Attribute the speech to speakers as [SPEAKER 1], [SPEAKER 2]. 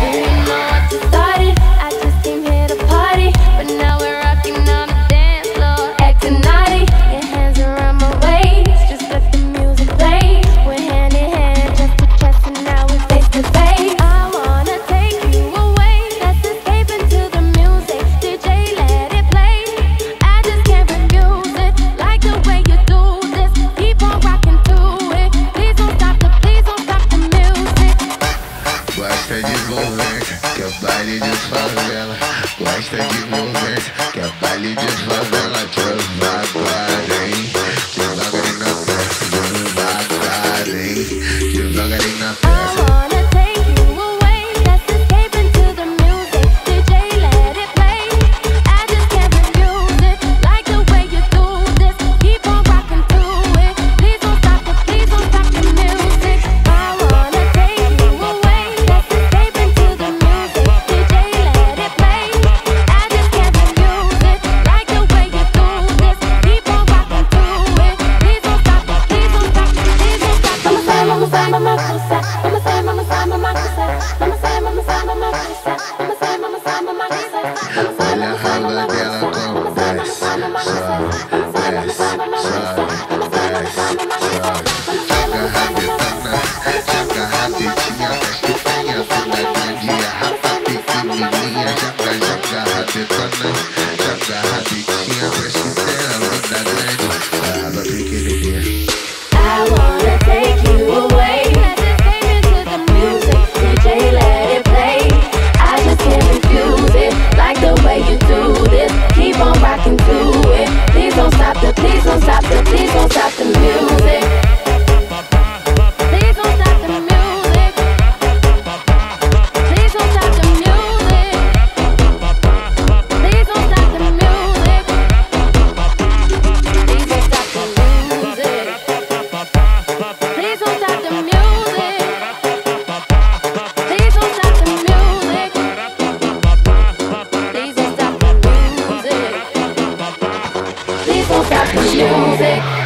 [SPEAKER 1] baby. baile de favela, gosta de envolvência, que é baile de favela, devagar, é hein? Devagarinho na festa, devagar, é hein? Devagarinho na festa. Olha a raba dela
[SPEAKER 2] music.